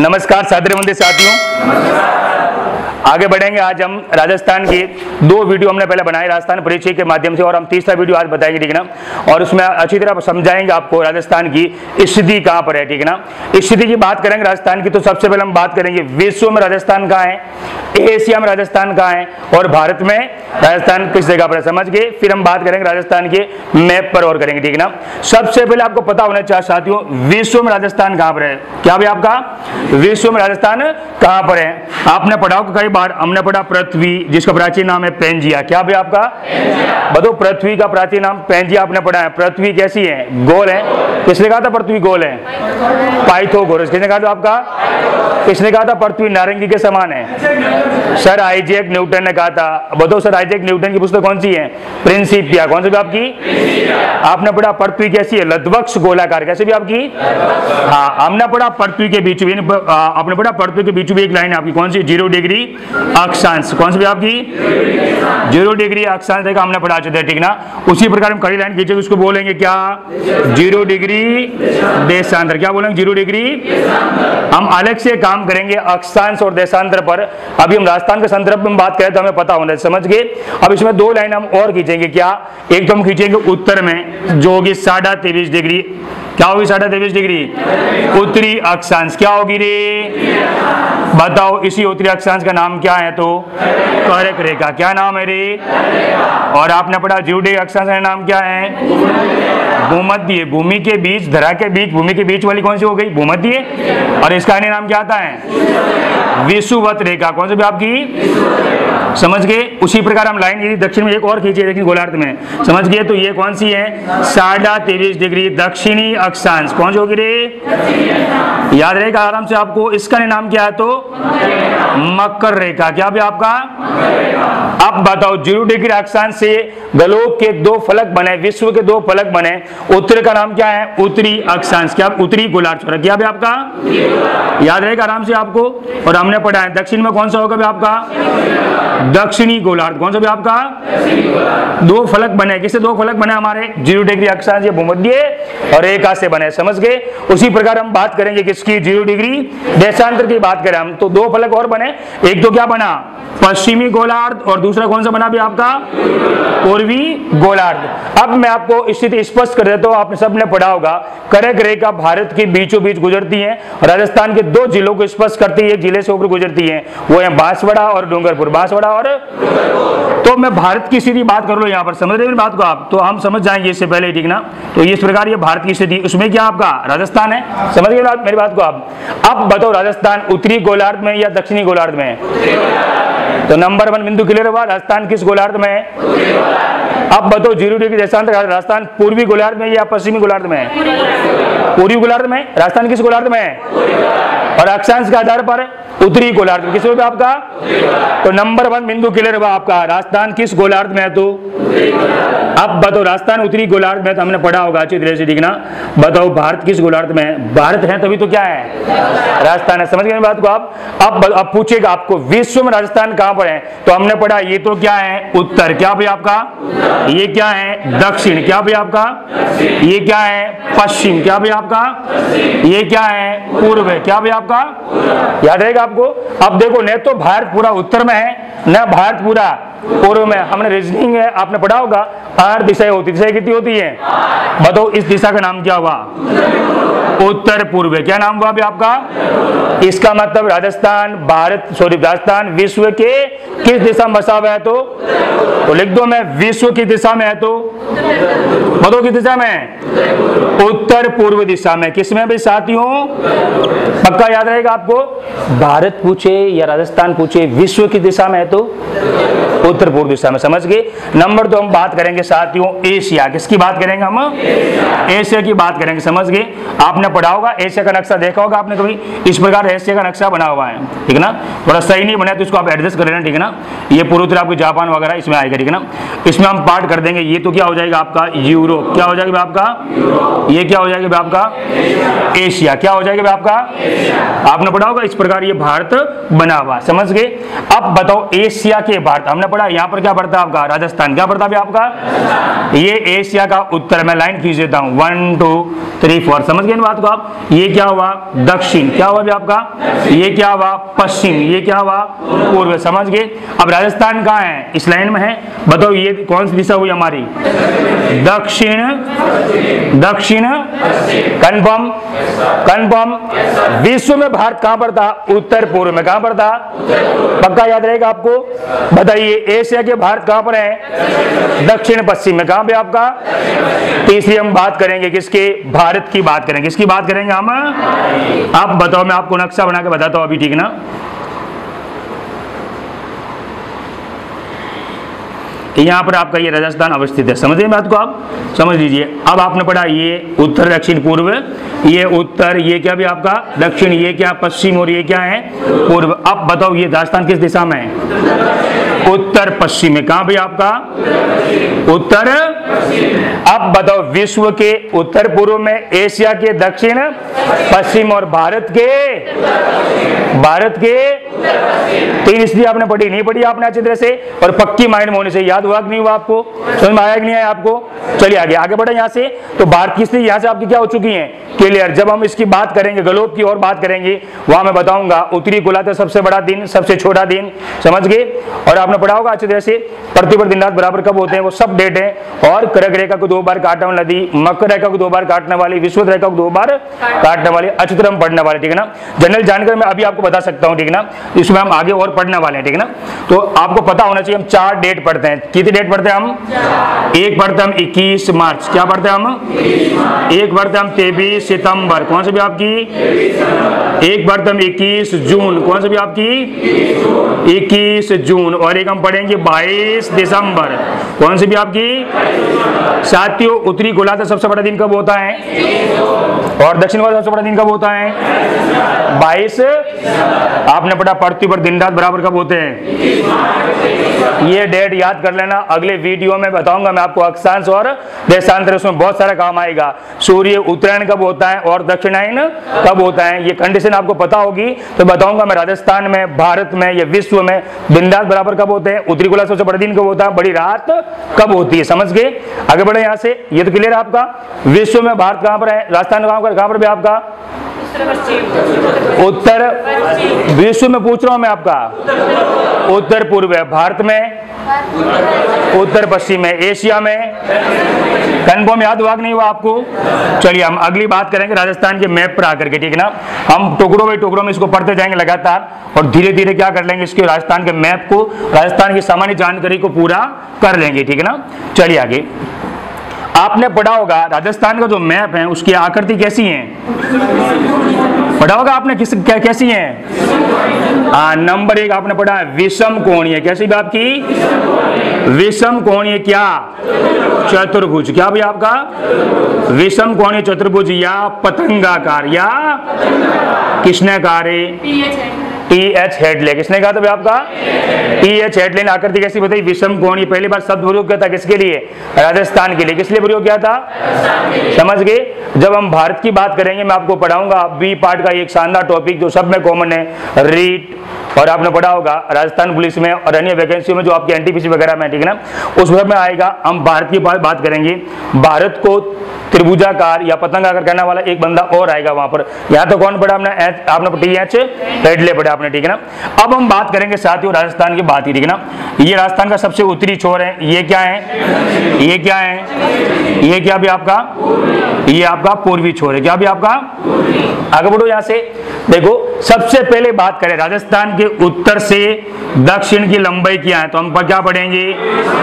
नमस्कार सादर मंदिर साथियों। आगे बढ़ेंगे आज हम राजस्थान की दो वीडियो हमने पहले बनाए राजस्थान परिचय के माध्यम से और हम तीसरा वीडियो आज बताएँगे, ठीक है ना? और उसमें अच्छी तरह समझाएँगे आपको राजस्थान की स्थिति कहाँ पर है, ठीक है ना? स्थिति की बात करेंगे राजस्थान की तो सबसे पहले हम बात करेंगे विश्व में राजस्थान कहाँ है, एशिया में राजस्थान कहाँ है और भारत में राजस्थान किस जगह पर है, समझ गए? फिर हम बात करेंगे राजस्थान के मैप पर और करेंगे, ठीक है ना? सबसे पहले आपको पता होना चाहिए, साथियों, विश्व में राजस्थान कहाँ पर है? क्या भाई आपका? विश्व में राजस्थान कहाँ पर है? आपने पढ़ा कई बार, हमने पढ़ा पृथ्वी, जिसका प्राचीन नाम है पेंजिया। क्या भाई आपका? बताओ पृथ्वी का प्राचीन नाम पेंजिया आपने पढ़ा है। पृथ्वी कैसी है? गोल है। किसने कहा था पृथ्वी गोल है? पाइथोगोरस। किसने कहा था आपका? किसने कहा था पृथ्वी नारंगी के समान है? सर आइजेक न्यूटन ने कहा था। बताओ सर आइजेक न्यूटन की पुस्तक कौन सी है? प्रिंसिपिया। कौन सी भी आपकी? आपने पढ़ा पृथ्वी कैसी है? लद्वक्ष गोलाकार। कैसे भी आपकी? हाँ हमने पढ़ा पृथ्वी के बीच में। आपने पढ़ा पृथ्वी के बीच में एक लाइन आपकी। कौन सी? ज़ीरो डिग्री अक्षांश। कौन सी भी आपकी? ज़ीरो डिग्री अक्षांश देखा, हमने पढ़ा चुके हैं, ठीक ना? उसी प्रकार हम कड़ी लाइन खींचे, उसको बोलेंगे क्या? ज़ीरो डिग्री देशांतर। क्या बोलेंगे ज़ीरो डिग्री हम अलग से काम करेंगे अक्षांश और देशांतर पर। अभी हम राजस्थान के संदर्भ में बात करें तो हमें पता होना समझ गए? अब इसमें दो लाइन हम और खींचेंगे, क्या? एक तो हम खींचेंगे उत्तर में, जो होगी साढ़ा डिग्री क्या होगी साढ़े तेईस डिग्री? उत्तरी अक्षांश। क्या होगी रे? बताओ, इसी उत्तरी अक्षांश का नाम क्या है तो? करक रेखा। क्या नाम है रे? और आपने पढ़ा जीवडी अक्षांश का नाम क्या है? भूमध्य। भूमि के बीच, धरा के बीच, भूमि के बीच वाली कौन सी हो गई? भूमध्य। और इसका अन्य नाम क्या आता है? विषुवत रेखा। कौन सी आपकी? समझ गए? उसी प्रकार हम लाइन यदि दक्षिण में एक और खींचे देखिए गोलार्ध में। समझ गए? तो ये कौन सी है? साढ़ा तेईस डिग्री। दक्षिणी अक्षांश कौन सी होगी रे? याद रहेगा, आराम से आपको इसका नाम क्या है तो? मकर रेखा। क्या भी आपका? अब बताओ, ज़ीरो डिग्री अक्षांश से गलोब के दो फलक बने, विश्व के दो फलक बने, उत्तर का नाम क्या है? उत्तरी अक्षांश क्या उत्तरी गोलार्ध क्या भी आपका? याद रहेगा, आराम से आपको। और हमने पढ़ा है, दक्षिण में कौन सा होगा भी आपका? दक्षिणी गोलार्ध। कौन सा भी आपका? दो फलक बने। किससे दो फलक बने हमारे? ज़ीरो डिग्री अक्षांश ये भूमध्य और एक से बने, समझ गए? उसी प्रकार हम बात करेंगे किसकी? ज़ीरो डिग्री देशांतर की बात करें हम। तो दो फलक और बने। एक तो क्या बना? पश्चिमी गोलार्ध और दूसरा कौन सा बना भी आपका? पूर्वी गोलार्ध। अब मैं आपको स्थिति स्पष्ट कर देता हूँ, आपने सबने पढ़ा होगा। करक रेखा भारत के बीचों बीच गुजरती है। राजस्थान के दो जिलों को स्पष्ट करती है ज़िले से ऊपर गुजरती है। वो है बांसवाड़ा और डूंगरपुर। बांसवाड़ा और? तो मैं भारत की स्थिति बात कर लो यहाँ पर। समझ रहे बात को आप? तो हम समझ जाएँगे इससे पहले ठीक ना? तो इस प्रकार ये भारत की स्थिति उसमें क्या आपका? राजस्थान है? समझ गए मेरी बात को आप? अब बताओ, राजस्थान उत्तरी गोलार्ध में या दक्षिणी गोलार्ध में? तो नंबर वन बिंदु क्लियर हुआ, राजस्थान किस गोलार्ध में अब बताओ, ज़ीरो डिग्री देशांतर राजस्थान पूर्वी गोलार्ध में या पश्चिमी गोलार्ध में पूर्वी गोलार्ध में राजस्थान किस गोलार्ध में और अक्षांश के आधार पर उत्तरी गोलार्ध में। किसमें आपका? तो नंबर वन बिंदु क्लियर हुआ आपका, राजस्थान किस गोलार्ध में है तो? अब बताओ, राजस्थान उत्तरी गोलार्ध में तो हमने पढ़ा होगा, अच्छी तरह से दिखना। बताओ, भारत किस गोलार्ध में है? भारत है तभी तो क्या है? राजस्थान है, समझ गए बात को आप? अब अब पूछेगा आपको, विश्व में राजस्थान कहाँ है तो हमने पढ़ा, ये तो क्या है? उत्तर। क्या भाई आपका? ये क्या है? दक्षिण। क्या भाई आपका? ये क्या है? पश्चिम। क्या भाई आपका? ये क्या है? पूर्व। क्या भाई आपका? याद रहेगा आपको? अब देखो, न तो भारत पूरा उत्तर में है, न भारत पूरा पूर्व में हमने रीजनिंग है, आपने पढ़ा होगा, आठ दिशाएँ होती, दिशाएँ कितनी होती है? बताओ, इस दिशा का नाम क्या हुआ? उत्तर पूर्व। क्या नाम हुआ अभी आपका? इसका मतलब राजस्थान, भारत सॉरी राजस्थान, विश्व के किस दिशा में बसा हुआ है तो? तो लिख दो मैं, विश्व की दिशा में है तो? बताओ किस दिशा में। उत्तर पूर्व दिशा में। किसमें भी साथियों पक्का याद रहेगा आपको, भारत पूछे या राजस्थान पूछे, विश्व की दिशा में है तो उत्तर पूर्व दिशा में। समझ गए? नंबर दो हम बात करेंगे साथियों, एशिया। किसकी बात करेंगे हम? एशिया की बात करेंगे। समझ गए? आपने पढ़ा होगा, एशिया का नक्शा देखा होगा आपने कभी? इस प्रकार एशिया का नक्शा बना हुआ है। ठीक ना? थोड़ा सही नहीं बना तो इसको आप एडजस्ट कर लेना, ठीक है ना? ये पूरी तरह आपके जापान वगैरह इसमें आएगा, ठीक है ना? इसमें हम पार्ट कर देंगे, ये तो क्या हो जाएगा आपका यूरोप। क्या हो जाएगा आपका? ये क्या हो जाएगा आपका? एशिया। क्या हो जाएगा आपका? आपने पढ़ा होगा इस प्रकार ये भारत बना हुआ। समझ गए? अब बताओ एशिया के भारत। हमने पड़ा यहाँ पर क्या पड़ता है आपका? राजस्थान। क्या पड़ता है आपका? ये एशिया का उत्तर। मैं लाइन खींच देता हूँ। वन टू थ्री फोर समझ गए बात को आप? ये क्या हुआ? दक्षिण। क्या हुआ आपका? ये क्या हुआ? पश्चिम। ये क्या हुआ? पूर्व। समझ गए? अब राजस्थान कहाँ है? इस लाइन में है। बताओ ये कौन सी दिशा हुई हमारी? दक्षिण दक्षिण, कन्फर्म कन्फर्म, विश्व में भारत कहाँ पर था? उत्तर पूर्व में कहाँ पर था? पक्का याद रहेगा आपको? बताइए, एशिया के भारत कहाँ पर है? दक्षिण पश्चिम में कहाँ पे आपका? तीसरी हम बात करेंगे किसके? भारत की बात करेंगे। किसकी बात करेंगे हम? आप बताओ, मैं आपको नक्शा बना के बताता हूँ अभी, ठीक ना? यहाँ पर आपका ये राजस्थान अवस्थित है। समझिए बात को आप? समझ लीजिए। अब आपने पढ़ा ये उत्तर, दक्षिण, पूर्व। ये उत्तर, ये क्या भी आपका? दक्षिण, ये क्या? पश्चिम और ये क्या है? पूर्व। अब बताओ ये राजस्थान किस दिशा में है? उत्तर पश्चिम में कहा भी आपका? उत्तर अब बताओ, विश्व के उत्तर पूर्व में एशिया के, दक्षिण पश्चिम और भारत के? भारत के। तीन स्थिति आपने पढ़ी, नहीं पढ़ी आपने अच्छी तरह से? और पक्की माइंड में होने से याद हुआ कि नहीं हुआ आपको? समझ में आया कि नहीं आया आपको? चलिए आगे आगे बढ़े यहाँ से। तो भारत की स्थिति यहाँ से आपकी क्या हो चुकी है? क्लियर, जब हम इसकी बात करेंगे ग्लोब की और बात करेंगे, वहाँ मैं बताऊँगा, उत्तरी गोलार्ध सबसे बड़ा दिन, सबसे छोटा दिन, समझ गए? और आपने पढ़ा होगा अच्छी तरह से। पृथ्वी पर दिन रात बराबर कब होते हैं? वो सब डेट है। और कर्क रेखा को दो बार काटने वाली नदी मकर रेखा को दो बार काटने वाली विश्व रेखा को दो बार काटने वाली अच्छी तरह हम पढ़ने वाले ठीक है ना? जनरल जानकारी मैं अभी आपको बता सकता हूँ ठीक है ना? इसमें हम आगे और पढ़ने वाले हैं ठीक है ना? तो आपको पता होना चाहिए हम चार डेट पढ़ते हैं। कितनी डेट पढ़ते हैं हम? एक पढ़ते हम इक्कीस मार्च। क्या पढ़ते हैं हम? एक पढ़ते हम तेईस सितंबर। कौन सी भी आपकी? एक पढ़ते हम इक्कीस जून। कौन सी भी आपकी? इक्कीस जून। और एक हम पढ़ेंगे बाईस दिसंबर। कौन सी भी आपकी? साथियों, उत्तरी गोलार्ध सबसे बड़ा दिन कब होता है? और दक्षिण गोलार्ध सबसे बड़ा दिन कब होता है? बाईस। आपने पढ़ा पृथ्वी पर दिन रात बराबर कब होते हैं? ये डेट याद कर लेना, अगले वीडियो में बताऊँगा मैं आपको अक्षांश और देशांतर, उसमें बहुत सारा काम आएगा। सूर्य उत्तरायण कब होता है और दक्षिणायन कब होता है, ये कंडीशन आपको पता होगी। तो बताऊँगा मैं राजस्थान में, भारत में, या विश्व में, दिन रात बराबर कब होते हैं? उत्तरी गोला सबसे बड़ा दिन कब होता है? बड़ी रात कब होती है? समझ गए? आगे बढ़े यहाँ से। ये तो क्लियर है आपका। विश्व में भारत कहाँ पर है? राजस्थान कहाँ पर कहाँ पर भी आपका? उत्तर विश्व में पूछ रहा हूँ मैं आपका। उत्तर पूर्व है भारत में, उत्तर पश्चिम में एशिया में। कन्फर्म याद हुआ नहीं हुआ आपको? चलिए हम अगली बात करेंगे राजस्थान के मैप पर आकर के, ठीक है ना? हम टुकड़ों में टुकड़ों में इसको पढ़ते जाएँगे लगातार और धीरे धीरे क्या कर लेंगे इसके राजस्थान के मैप को, राजस्थान की सामान्य जानकारी को पूरा कर लेंगे, ठीक है ना? चलिए आगे। आपने पढ़ा होगा राजस्थान का जो मैप है उसकी आकृति कैसी है? पढ़ा होगा आपने किस कै, कैसी है? नंबर एक आपने पढ़ा है विषम कोणीय। कैसी बात की? विषम कोणीय क्या? चतुर्भुज। क्या भैया आपका? विषम कोणीय चतुर्भुज या पतंगाकार या किसने कार्य टी एच हेडले किसने कहा था आपका? टी एच हेडले ने आकृति कैसी बताई? विषम कोणी पहली बार शब्द प्रयोग किया था किसके लिए? राजस्थान के लिए। किस लिए प्रयोग किया था? समझ गए? जब हम भारत की बात करेंगे, मैं आपको पढ़ाऊँगा। बी पार्ट का एक शानदार टॉपिक जो सब में कॉमन है, रीट, और आपने पढ़ा होगा, राजस्थान पुलिस में और अन्य वैकेंसी में जो आपके एनटीपीसी वगैरह में, ठीक है ना? उस में आएगा, हम भारत की बात करेंगे। भारत को त्रिभुजाकार या पतंगाकार करने वाला एक बंदा और आएगा वहाँ पर। यहाँ तो कौन पढ़ा आपने आपने टी एच हेडले पढ़ा आपने ठीक है ना अब हम बात करेंगे साथियों राजस्थान की बात ही ठीक है ना ये राजस्थान का सबसे उत्तरी छोर है। ये क्या है? ये क्या है? ये क्या भी आपका? ये आपका पूर्वी छोर है। क्या भी आपका? आगे बढ़ो यहाँ से। देखो सबसे पहले बात करें, राजस्थान के उत्तर से दक्षिण की लंबाई क्या है तो हम क्या पढ़ेंगे?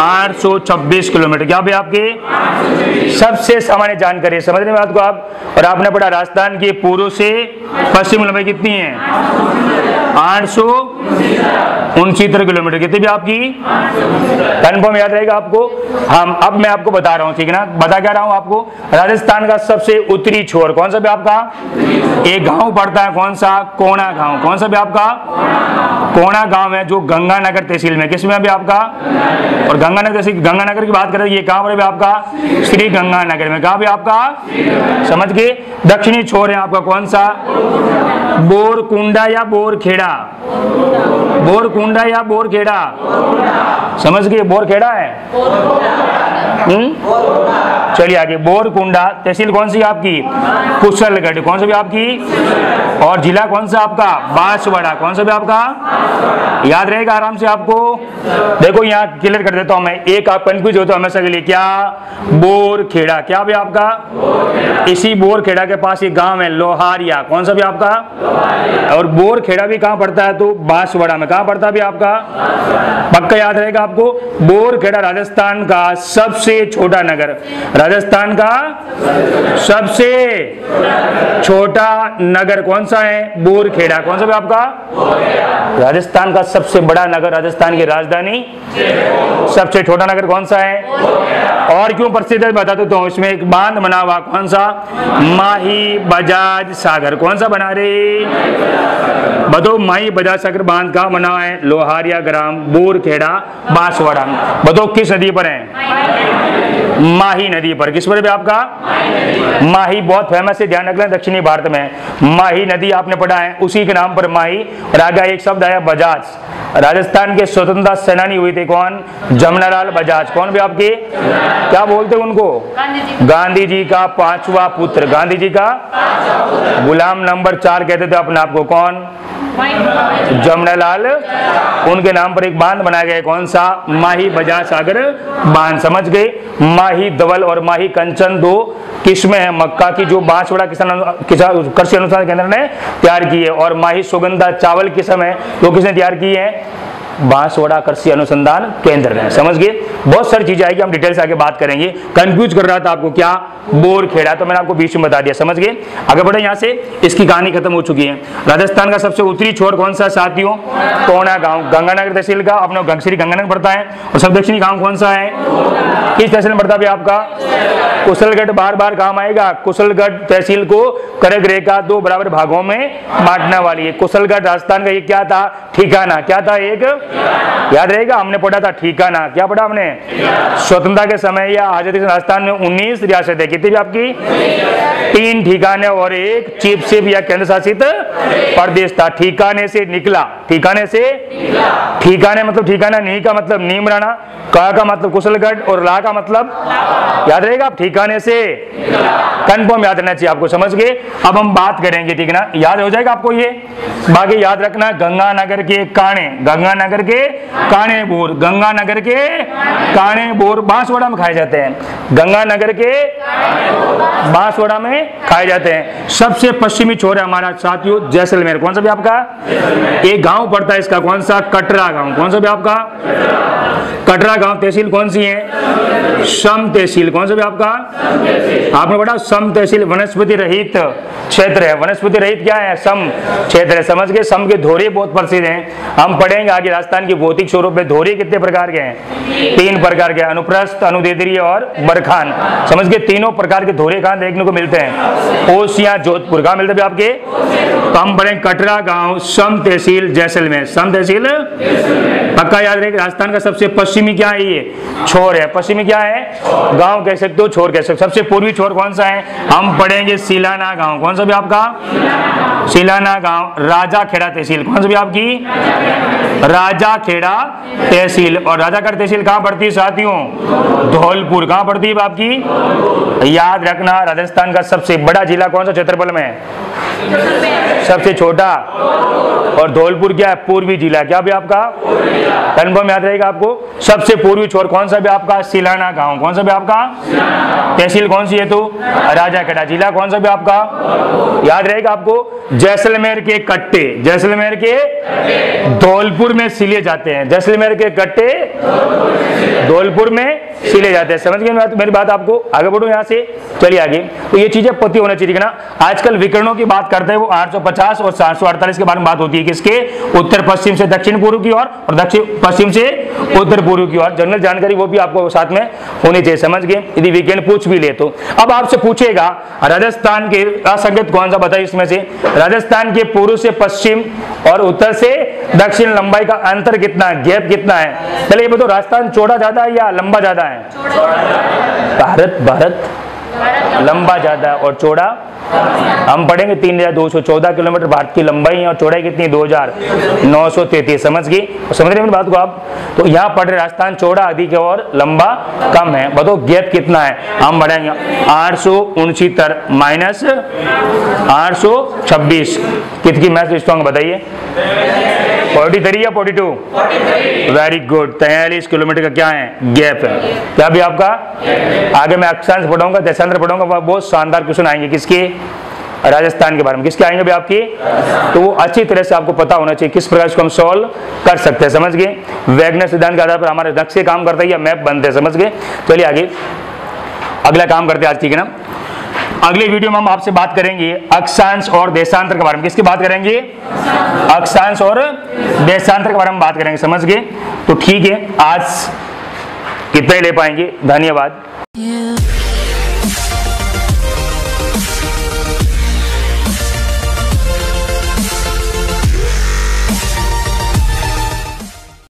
826 किलोमीटर। क्या भी आपके? सबसे सामान्य जानकारी, समझ रहे बात को आप? और आपने पढ़ा, राजस्थान के पूर्व से पश्चिम लंबाई कितनी है? आठ सौ उनसीतर किलोमीटर। कितनी भी आपकी? कन्फर्म याद रहेगा आपको। हम, अब मैं आपको बता रहा हूँ, ठीक है ना? बता क्या रहा हूँ आपको? राजस्थान का सबसे उत्तरी छोर, कौन सा भी आपका? एक गाँव पड़ता है, कौन सा? कोणा गाँव। कौन सा भी आपका? कोना गाँव है, जो गंगानगर तहसील में। किसमें अभी आपका? और गंगानगर तहसील, गंगानगर की बात करें, ये कहाँ पर आपका? श्री गंगानगर में। कहा भी आपका? समझ के दक्षिणी छोर है आपका, कौन सा? बोरकुंडा या बोरखेड़ा? बोरकुंडा। कुंडा या बोरखेड़ा समझ गए बोर बोरखेड़ा है? चलिए आगे, बोरकुंडा, तहसील कौन सी आपकी? कुशलगढ़। कौन सा भी आपकी? और जिला कौन सा आपका? बांसवाड़ा। कौन सा भी आपका? याद रहेगा आराम से आपको। देखो, यहाँ क्लियर कर देता हूँ मैं। एक आप कंफ्यूज हो तो हमेशा के लिए। क्या? बोरखेड़ा। क्या भी आपका? इसी बोरखेड़ा के पास एक गाँव है, लोहारिया। कौन सा भी आपका? और बोरखेड़ा भी कहाँ पड़ता है तो बांसवाड़ा में। कहाँ पड़ता है भी आपका? पक्का याद रहेगा आपको। बोरखेड़ा, राजस्थान का सबसे छोटा नगर। राजस्थान का सबसे छोटा नगर कौन सा है? बोरखेड़ा। कौन सा भी आपका? राजस्थान का सबसे बड़ा नगर, राजस्थान की राजधानी। सबसे छोटा नगर कौन सा है? और क्यों प्रसिद्ध है बता देता हूँ। इसमें एक बाँध बना हुआ कौन सा? माही बजाज सागर। कौन सा बना रहे बताओ माही बजाज सागर बाँध का बना है? लोहारिया ग्राम, बोरखेड़ा, बांसवाड़ा। बताओ किस नदी पर है? माही नदी पर। किस पर भी आपका? माही माही बहुत फ़ेमस है ध्यान रखना दक्षिणी भारत में। माही नदी आपने पढ़ा है उसी के नाम पर माही। और आगे एक शब्द आया बजाज। राजस्थान के स्वतंत्रता सेनानी हुई थी कौन? जमुनालाल बजाज। कौन भी आपके? क्या बोलते उनको? गांधी जी। का पांचवा पुत्र। गांधी जी का? गुलाम नंबर चार कहते थे अपने आपको कौन? जमनालाल, उनके नाम पर एक बाँध बनाया गया कौन सा? माही बजाज सागर। बाँध समझ गए। माही धवल और माही कंचन दो किस्में हैं। मक्का की जो बांसवाड़ा किसान किसान कृषि अनुसंधान केंद्र ने तैयार की है। और माही सुगंधा चावल किस्म है। जो किसने तैयार की है। बांसवाड़ा कृषि अनुसंधान केंद्र ने समझ गए? बहुत सारी चीज़ें आएगी, हम डिटेल से आगे बात करेंगे। कंफ्यूज कर रहा था आपको क्या? बोर खेड़ा तो मैंने आपको बीच में बता दिया, समझ गए? आगे बढ़े यहाँ से, इसकी कहानी खत्म हो चुकी है। राजस्थान का सबसे उत्तरी छोर कौन सा साथियों? कोना गाँव गंगानगर तहसील का, अपना गंग- श्री गंगानगर पड़ता है। और सब दक्षिणी गाँव कौन सा है? किस तहसील में पड़ता है आपका? कुशलगढ़ बार बार काम आएगा। कुशलगढ़ तहसील को करग रेखा दो बराबर भागों में बांटने वाली है। कुशलगढ़, राजस्थान का ये क्या था? ठिकाना। क्या था एक? याद रहेगा, हमने पढ़ा था ठिकाना क्या पढ़ा हमने? स्वतंत्रता के समय या आज़ादी के राजस्थान में 19 रियासतें कितनी आपकी? तीन ठिकाने और एक चीफ सिप या केंद्र शासित प्रदेश था। ठिकाने से निकला। ठिकाने से ठिकाने मतलब ठिकाना नहीं का मतलब नीम राणा, का का मतलब कुशलगढ़ और ला का मतलब याद रहेगा? आप ठिकाने से कन्फर्म याद रहना चाहिए आपको, समझ गए? अब हम बात करेंगे, ठीक ना? याद हो जाएगा आपको ये? बाकी याद रखना, गंगानगर के काणे गंगानगर के काणे बोर गंगानगर के काणे बोर बांसवाड़ा में खाए जाते हैं। गंगानगर के बांसवाड़ा में खाए जाते हैं। सबसे पश्चिमी छोर है हमारा साथियों जैसलमेर। कौन सा भी आपका? एक गाँव पड़ता है इसका। कौन सा? कटरा गाँव। कौन सा भी आपका? कटरा। गाँव तहसील कौन सी है? सम तहसील। कौन सा भी आपका? आपने पढ़ा सम तहसील वनस्पति रहित क्षेत्र है। वनस्पति रहित क्या है? सम क्षेत्र है। समझ गए सम के धोरे बहुत प्रसिद्ध हैं। हम पढ़ेंगे आगे राजस्थान के भौतिक स्वरूप में धोरे कितने प्रकार के हैं? तीन प्रकार के अनुप्रस्थ, अनुदेदरी और बरखान। समझ गए? तीनों प्रकार के धोरे कहाँ देखने को मिलते हैं। ओसिया जोधपुर कहाँ मिलते आपके? तो हम पढ़ेंगे कटरा गाँव, सम तहसील जैसलमेर। सम तहसील? पक्का याद रहे राजस्थान का सबसे पश्चिमी क्या है ये? छोर है। पश्चिमी क्या है? गाँव कह सकते हो, छोर कह सकते हो। सबसे पूर्वी छोर कौन सा है? हम पढ़ेंगे सिलाना गाँव। कौन सा भी आपका? सिलाना गाँव। राजा खेड़ा तहसील। कौन सा भी आपकी? राजा खेड़ा तहसील। और राजा राजागढ़ तहसील कहाँ पड़ती है साथियों? धौलपुर। कहाँ पड़ती है आपकी याद रखना, राजस्थान का सबसे बड़ा जिला कौन सा? क्षेत्रफल में। सबसे छोटा और धौलपुर क्या है? पूर्वी जिला। क्या भी आपका? कन्फर्म याद रहेगा आपको। सबसे पूर्वी छोर कौन सा भी आपका? सिलाना गाँव। कौन सा भी आपका? तहसील कौन सी है तो? राजाखेड़ा जिला कौन सा भी आपका? याद रहेगा आपको, जैसलमेर के कट्टे। जैसलमेर के धौलपुर में सिले जाते हैं। जैसलमेर के कट्टे धौलपुर में सिले जाते हैं। समझ गए मेरी बात- आपको आगे बढ़ो यहाँ से। चलिए आगे। तो ये चीज़ें पति होना चाहिए ना? आजकल विकरणों की बात करते हैं वो 850 और 748 के बारे में बात होती है किसके? उत्तर पश्चिम से दक्षिण पूर्व की ओर और दक्षिण पश्चिम से उत्तर पूर्व की ओर। जनरल जानकारी वो भी आपको साथ में होनी चाहिए, समझ गए? यदि वीकेंड पूछ भी ले तो। अब आपसे पूछेगा, राजस्थान के असंगत कौन सा बताइए इसमें से? राजस्थान के पूर्व से पश्चिम और उत्तर से दक्षिण लंबाई का अंतर कितना है? गैप कितना है? पहले ये बताओ, राजस्थान चौड़ा ज़्यादा है या लंबा ज़्यादा है? भारत भारत। लंबा ज़्यादा है और चौड़ा। हम पढ़ेंगे तीन हज़ार दो सौ चौदह किलोमीटर भारत की लंबाई है और चौड़ाई कितनी दो हज़ार नौ सौ तैतीस। समझ गई? समझ रहे बात को आप? तो यहाँ पढ़ राजस्थान चौड़ा अधिक है और लंबा कम है। बताओ गैप कितना है? हम बढ़ाएँगे। आठ सौ उनसीतर माइनस आठ सौ छब्बीस। कितनी मैथ बताइए? फोर्टी थ्री या फोर्टी टू वेरी गुड तैयलीस किलोमीटर का क्या है? गैप है। क्या भी आपका? आगे मैं अक्षांश पढ़ाऊँगा देशांतर पढ़ाऊँगा बहुत शानदार क्वेश्चन आएँगे। किसके? राजस्थान के बारे में। किसके आएँगे भी आपकी? तो वो अच्छी तरह से आपको पता होना चाहिए किस प्रकार इसको हम सॉल्व कर सकते हैं। समझ गए? वैगनर सिद्धांत के आधार पर हमारे नक्शे काम करते हैं या मैप बनते हैं। समझ गए? चलिए आगे। अगला काम करते हैं आज ठीक है ना? अगले वीडियो में हम आपसे बात करेंगे अक्षांश और देशांतर के बारे में। किसकी बात करेंगे? अक्षांश और देशांतर के बारे में बात करेंगे, समझ गए? तो ठीक है, आज कितने ले पाएँगे। धन्यवाद।